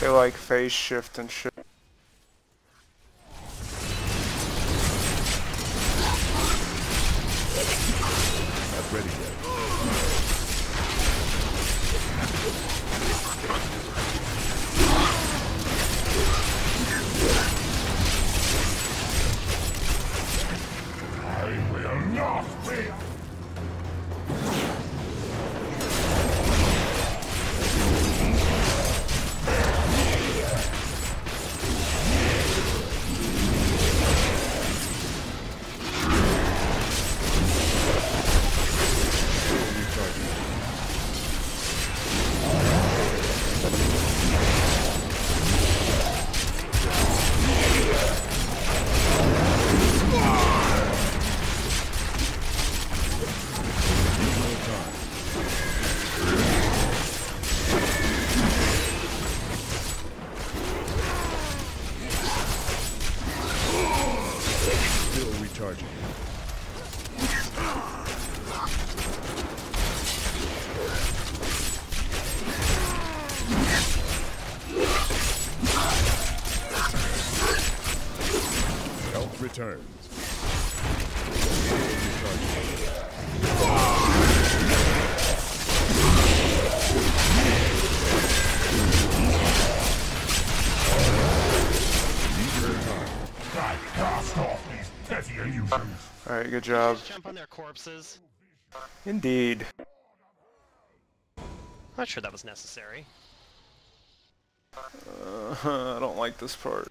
They like phase shift and shit. Ready yet. Recharging. Health returns. Alright, good job. Jump on their corpses. Indeed. Not sure that was necessary. Uh, I don't like this part.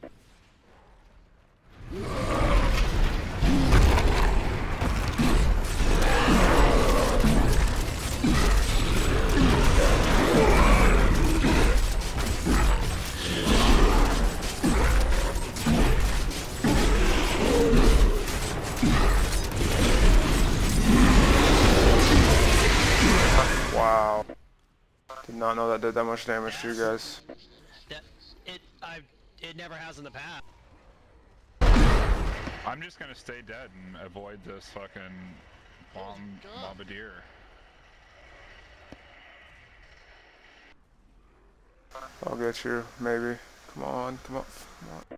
Not know that did that much damage to you guys. That it I it never has in the past. I'm just gonna stay dead and avoid this fucking bomb bombardier. I'll get you, maybe. Come on, come on, come on.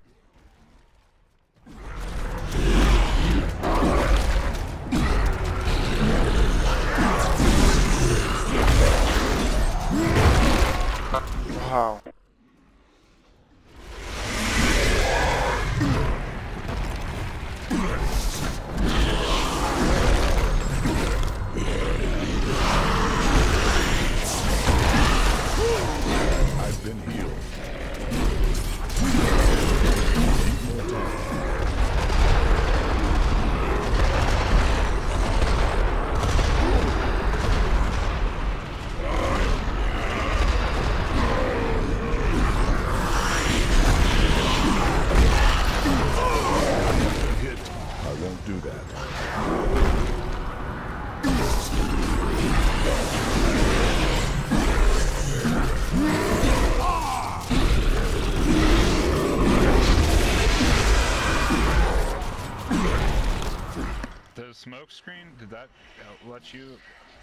Smoke screen, did that uh, let you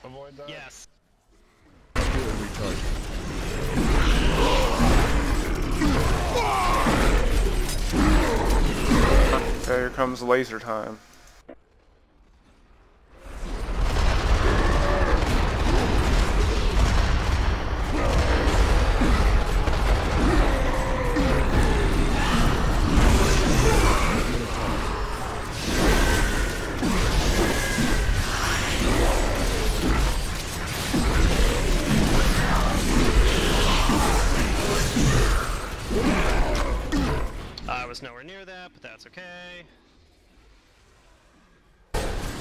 avoid that? Yes. Still recharging. Okay, here comes laser time. Was nowhere near that, but that's okay.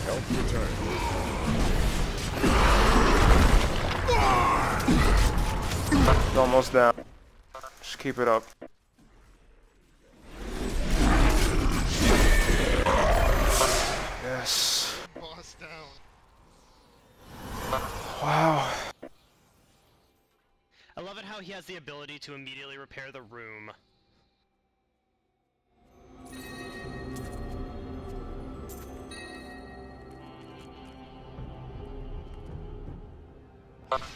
Health returns. It's almost down. Just keep it up. Yes. Boss down. Wow. I love it how he has the ability to immediately repair the room.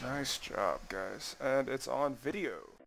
Nice job, guys. And it's on video.